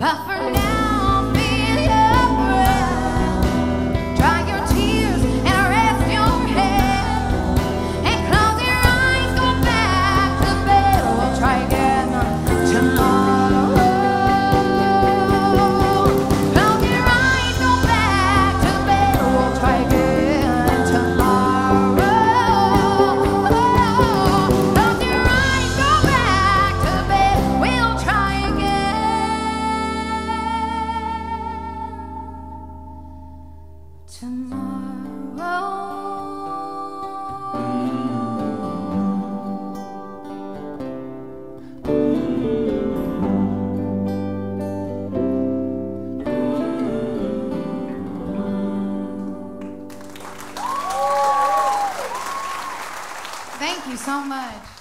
Buffer. for now. Thank you so much.